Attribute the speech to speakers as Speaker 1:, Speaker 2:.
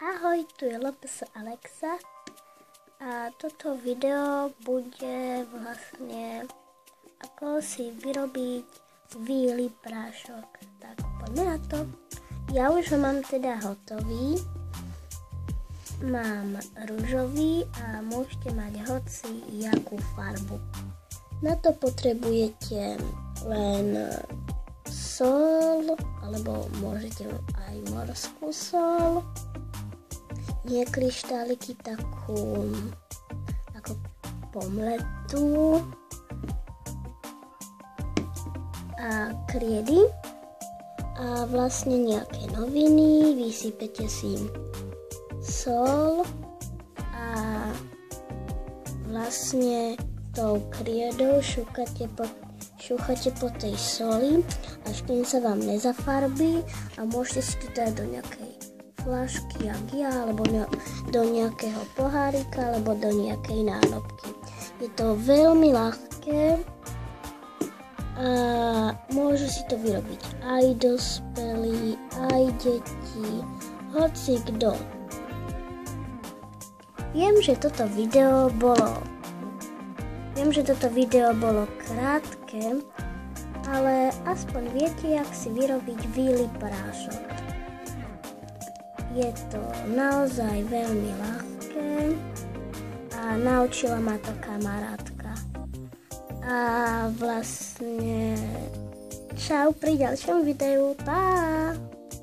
Speaker 1: Ahoj, tu je Lopes Alexa a toto video bude vlastne ako si vyrobiť bílý prášok. Tak poďme na to. Ja už ho mám teda hotový. Mám rúžový a môžete mať hoci jakú farbu. Na to potrebujete len sol, alebo môžete aj morskú sol, nie kryštáliky, takú ako pomletu. A kriedy a vlastne nejaké noviny, vysypete si sol a vlastne tou kriedou šukate po, šúchate po tej soli až kým sa vám nezafarbí a môžete si to dať do nejakej flašky, jak ja, alebo do nejakého pohárika, alebo do nejakej nádobky. Je to veľmi ľahké a môžu si to vyrobiť aj dospelí, aj deti, hoci kto. Viem, že toto video bolo Viem, že toto video bolo krátke, ale aspoň viete, jak si vyrobiť bílý prášok. Je to naozaj veľmi ľahké a naučila ma to kamarátka. A vlastne čau pri ďalšom videu. Pa!